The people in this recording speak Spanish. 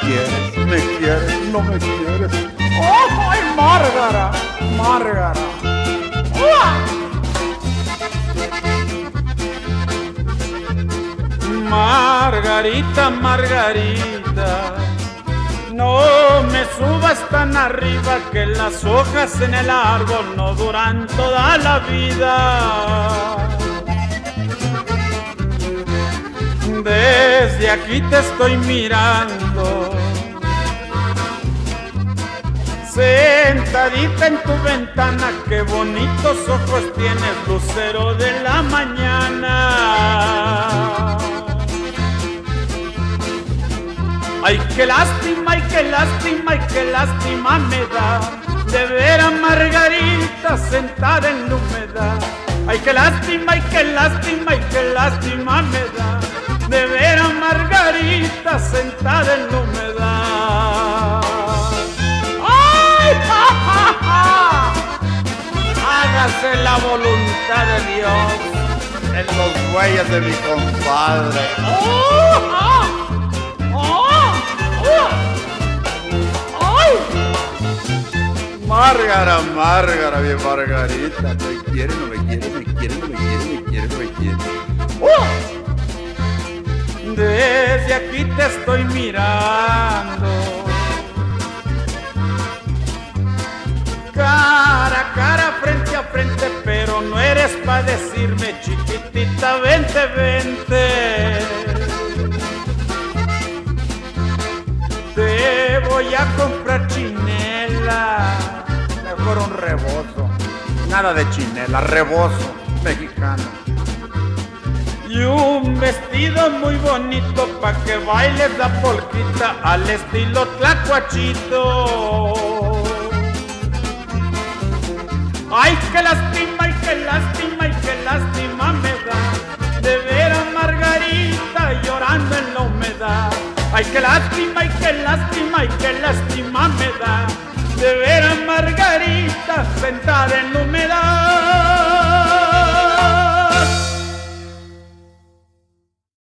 quieres, me quieres, no me quieres. ¡Oh, ay, Márgara! Márgara. Margarita, Margarita, no me subas tan arriba que las hojas en el árbol no duran toda la vida. Aquí te estoy mirando, sentadita en tu ventana, qué bonitos ojos tienes, lucero de la mañana. Ay, qué lástima, ay, qué lástima, ay, qué lástima me da de ver a Margarita sentada en la humedad. Ay, qué lástima, ay, qué lástima, ay, qué lástima me da de ver a Margarita sentada en la humedad. ¡Ay, ja, ja, ja! Hágase la voluntad de Dios. En los huellas de mi compadre. ¡Oh! ¡Oh! ¡Oh! ¡Ay! Márgara, Márgara, mi Margarita. Me quiere, no me quiere, me quiere, no me quiere, Desde aquí te estoy mirando. Cara a cara, frente a frente, pero no eres para decirme chiquitita, vente, vente. Te voy a comprar chinela, mejor un rebozo. Nada de chinela, rebozo mexicano. Y un vestido muy bonito pa' que bailes la polquita al estilo tlacuachito. Ay, qué lástima, ay, qué lástima, ay, qué lástima me da de ver a Margarita llorando en la humedad. Ay, qué lástima, ay, qué lástima, ay, qué lástima me da de ver a Margarita sentada en la humedad.